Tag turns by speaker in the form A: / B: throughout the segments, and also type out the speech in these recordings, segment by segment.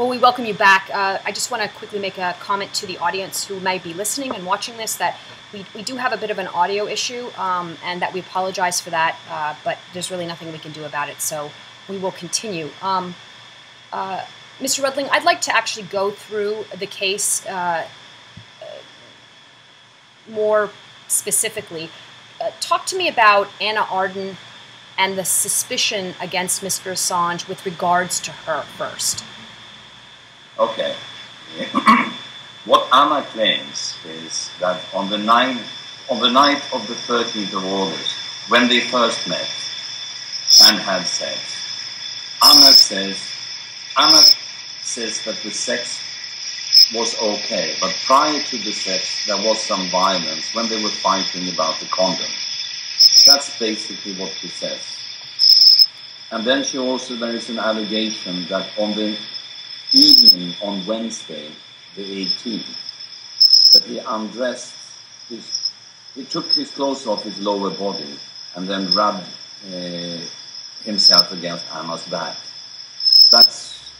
A: Well, we welcome you back. Uh, I just want to quickly make a comment to the audience who may be listening and watching this that we, we do have a bit of an audio issue um, and that we apologize for that, uh, but there's really nothing we can do about it, so we will continue. Um, uh, Mr. Rudling, I'd like to actually go through the case uh, uh, more specifically. Uh, talk to me about Anna Ardin and the suspicion against Mr. Assange with regards to her first.
B: Okay. what Anna claims is that on the night on the night of the 13th of August, when they first met and had sex, Anna says Anna says that the sex was okay, but prior to the sex there was some violence when they were fighting about the condom. That's basically what she says. And then she also there is an allegation that on the evening on Wednesday, the 18th, that he undressed his, he took his clothes off his lower body and then rubbed uh, himself against Anna's back. That's,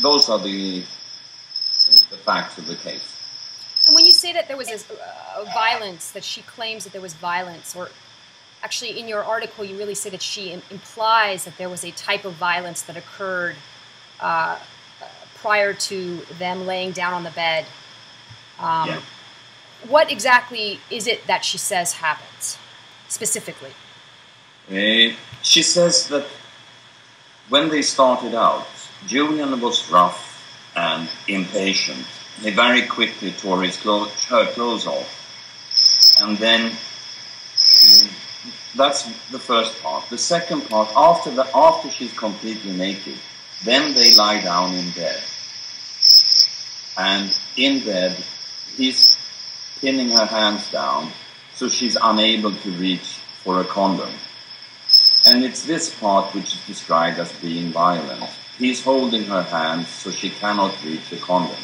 B: those are the, the facts of the case.
A: And when you say that there was a, uh, violence, that she claims that there was violence, or actually in your article you really say that she implies that there was a type of violence that occurred uh, prior to them laying down on the bed. Um, yeah. What exactly is it that she says happens specifically?
B: Uh, she says that when they started out, Julian was rough and impatient. He very quickly tore his clothes, her clothes off. And then uh, that's the first part. The second part, after, the, after she's completely naked, then they lie down in bed and in bed, he's pinning her hands down so she's unable to reach for a condom. And it's this part which is described as being violent. He's holding her hands so she cannot reach a condom.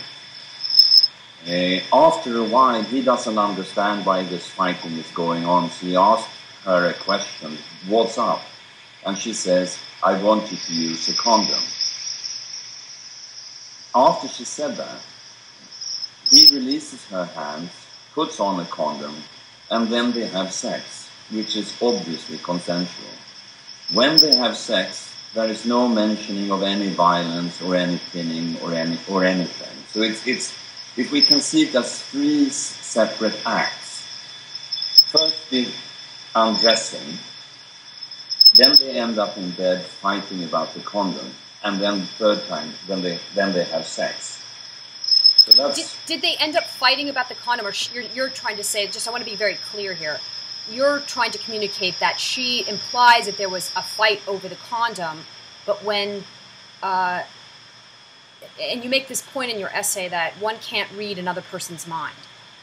B: Uh, after a while, he doesn't understand why this fighting is going on, so he asks her a question, what's up? And she says, I want you to use a condom. After she said that, he releases her hands, puts on a condom, and then they have sex, which is obviously consensual. When they have sex, there is no mentioning of any violence or any pinning or any or anything. So it's it's if we can see it as three separate acts. First the undressing, then they end up in bed fighting about the condom, and then the third time, then they then they have sex.
A: So did, did, they end up fighting about the condom, or you're, you're trying to say? Just I want to be very clear here. You're trying to communicate that she implies that there was a fight over the condom, but when, uh, and you make this point in your essay that one can't read another person's mind,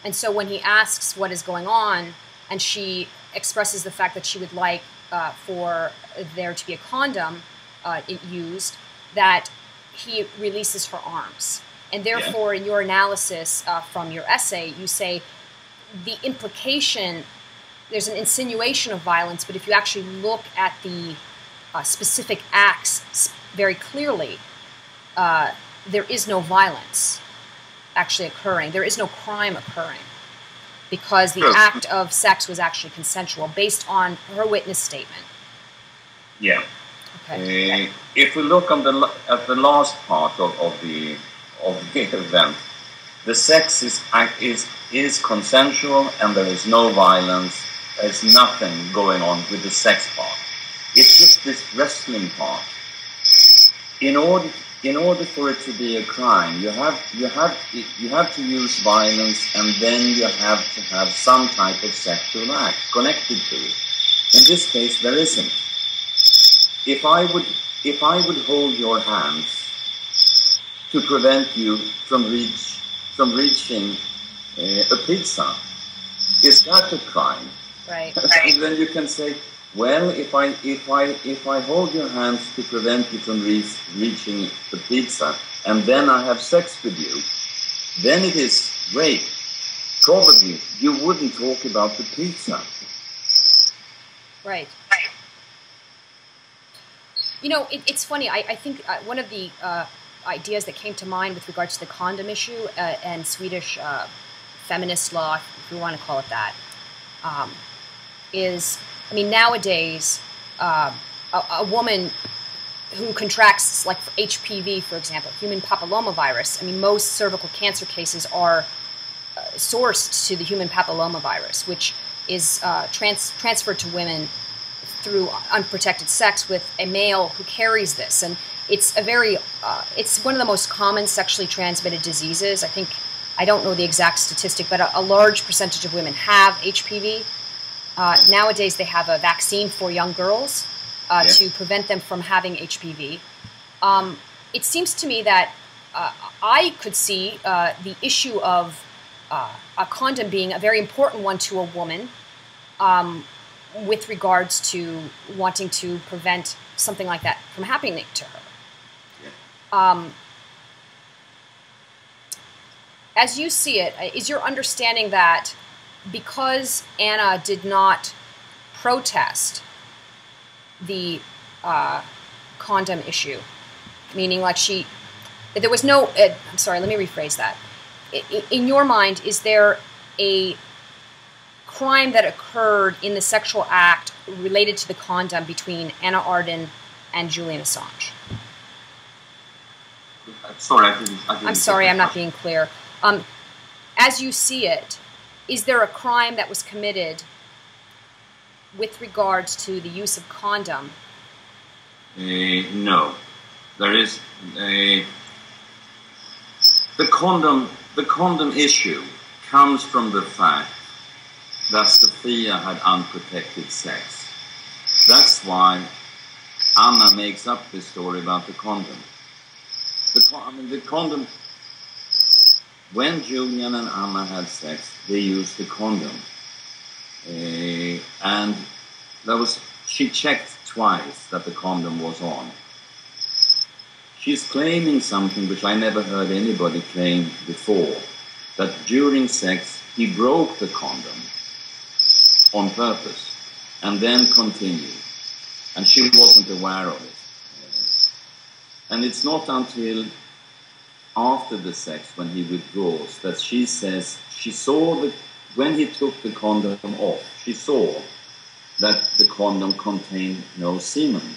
A: and so when he asks what is going on, and she expresses the fact that she would like uh, for there to be a condom uh, used, that he releases her arms and therefore, yeah. in your analysis uh, from your essay, you say the implication there's an insinuation of violence, but if you actually look at the uh, specific acts very clearly, uh, there is no violence actually occurring. There is no crime occurring because the act of sex was actually consensual based on her witness statement.
B: Yeah. Uh, if we look the at the last part of, of the of the event. The sex is, is, is consensual and there is no violence. There's nothing going on with the sex part. It's just this wrestling part. In order, in order for it to be a crime, you have, you, have, you have to use violence and then you have to have some type of sexual act connected to it. In this case, there isn't. If I would, if I would hold your hands to prevent you from reach from reaching uh, a pizza. Is that a crime?
A: Right.
B: and then you can say, well, if I if I if I hold your hands to prevent you from reach, reaching the pizza, and then I have sex with you, then it is rape. Probably you wouldn't talk about the pizza.
A: Right. You know, it, it's funny. I, I think uh, one of the uh, ideas that came to mind with regards to the condom issue uh, and Swedish uh, feminist law, if you want to call it that, um, is I mean, nowadays, uh, a, a, woman who contracts, like for HPV, for example, human papillomavirus, I mean, most cervical cancer cases are sourced to the human papillomavirus, which is trans- transferred to women through unprotected sex with a male who carries this. And it's a very, uh, it's one of the most common sexually transmitted diseases. I think, I don't know the exact statistic, but a, a large percentage of women have HPV. Uh, nowadays, they have a vaccine for young girls uh, yeah. to prevent them from having HPV. Um, it seems to me that uh, I could see uh, the issue of uh, a condom being a very important one to a woman um, with regards to wanting to prevent something like that from happening to her. Yeah. Um, as you see it, is your understanding that because Anna did not protest the uh, condom issue, meaning like she, there was no, uh, I'm sorry, let me rephrase that. In your mind, is there a crime that occurred in the sexual act related to the condom between Anna Ardin and Julian Assange?
B: Sorry, I didn't. I
A: I'm sorry, I'm not being clear. Um, as you see it, is there a crime that was committed with regards to the use of condom?
B: Uh, no, there is a the condom. The condom issue comes from the fact that Sophia had unprotected sex. That's why Anna makes up this story about the condom. The, I mean, the condom when Julian and Anna had sex, they used the condom. Uh, and that was, she checked twice that the condom was on. She's claiming something which I never heard anybody claim before, that during sex he broke the condom on purpose and then continued. And she wasn't aware of it. And it's not until after the sex when he withdraws that she says she saw that when he took the condom off, she saw that the condom contained no semen.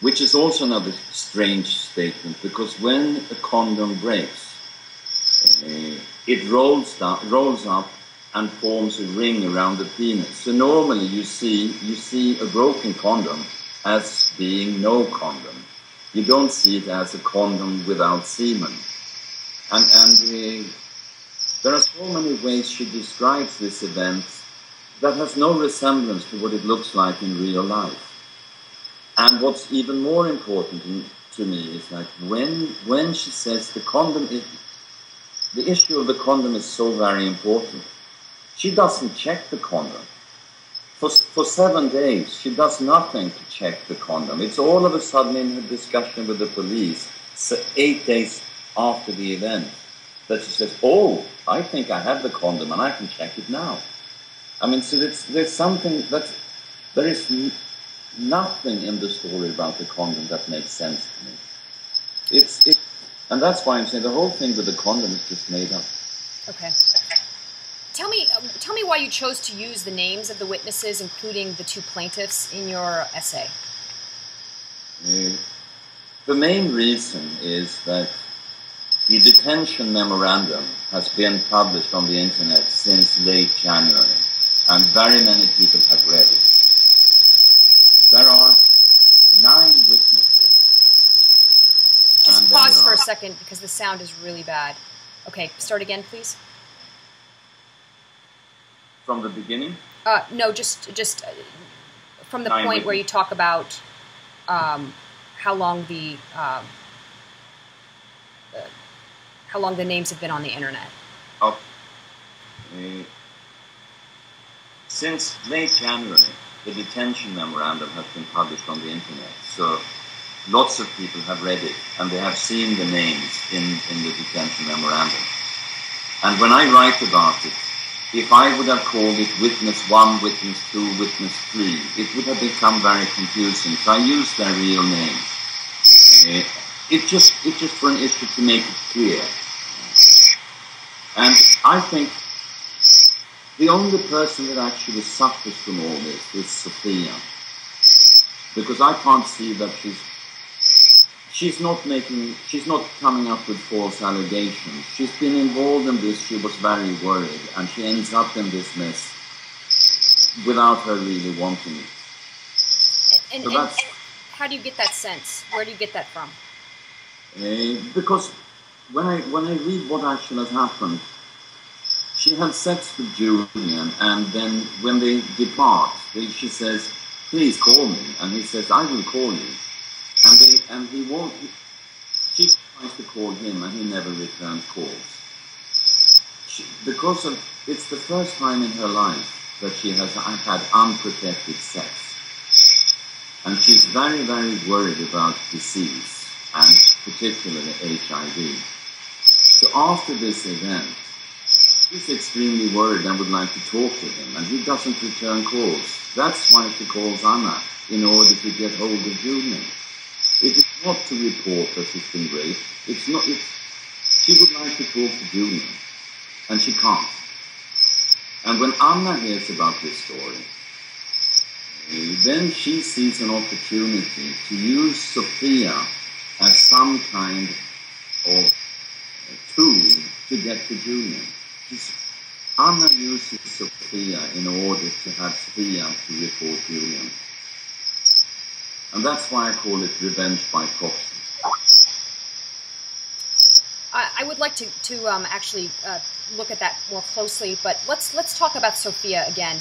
B: Which is also another strange statement because when a condom breaks, it rolls, down, rolls up and forms a ring around the penis. So normally you see you see a broken condom as being no condom you don't see it as a condom without semen. And, and uh, there are so many ways she describes this event that has no resemblance to what it looks like in real life. And what's even more important to me is that when, when she says the condom, is, the issue of the condom is so very important, she doesn't check the condom. For, for seven days, she does nothing to check the condom. It's all of a sudden in her discussion with the police, eight days after the event, that she says, Oh, I think I have the condom and I can check it now. I mean, so there's something that there is nothing in the story about the condom that makes sense to me. It's, it, and that's why I'm saying the whole thing with the condom is just made up.
A: Okay. Tell me, um, tell me why you chose to use the names of the witnesses, including the two plaintiffs, in your essay.
B: Uh, the main reason is that the detention memorandum has been published on the internet since late January, and very many people have read it. There are nine witnesses.
A: Just pause for a second because the sound is really bad. Okay, start again, please
B: from the beginning?
A: Uh, no, just just uh, from the Nine point where you talk about um, how long the um, uh, how long the names have been on the internet.
B: Oh. Uh, since late January, the detention memorandum has been published on the internet. So lots of people have read it and they have seen the names in, in the detention memorandum. And when I write about it, if I would have called it witness one, witness two, witness three, it would have become very confusing. So I used their real names. Uh, it just it's just for an issue to make it clear. And I think the only person that actually suffers from all this is Sophia. Because I can't see that she's she's not making she's not coming up with false allegations. She's been involved in this, she was very worried, and she ends up in this mess without her really wanting it.
A: And, and, so and how do you get that sense? Where do you get that from?
B: Uh, because when I when I read what actually has happened, she had sex with Julian, and then when they depart, they, she says, "Please call me," and he says, "I will call you," and and he won't. She tries to call him, and he never returns calls. She, because of it's the first time in her life that she has had unprotected sex, and she's very very worried about disease and particularly HIV. So after this event, she's extremely worried and would like to talk to him, and he doesn't return calls. That's why she calls Anna, in order to get hold of Julian. It is not to report that she's been raped. It's not, it's, she would like to talk to Julian, and she can't. And when Anna hears about this story, then she sees an opportunity to use Sophia as some kind of tool to get to Julian. Anna uses Sophia in order to have Sophia to report Julian. And that's why I call it revenge by proxy.
A: I, would like to, to um, actually uh, look at that more closely, but let's let's talk about Sophia again.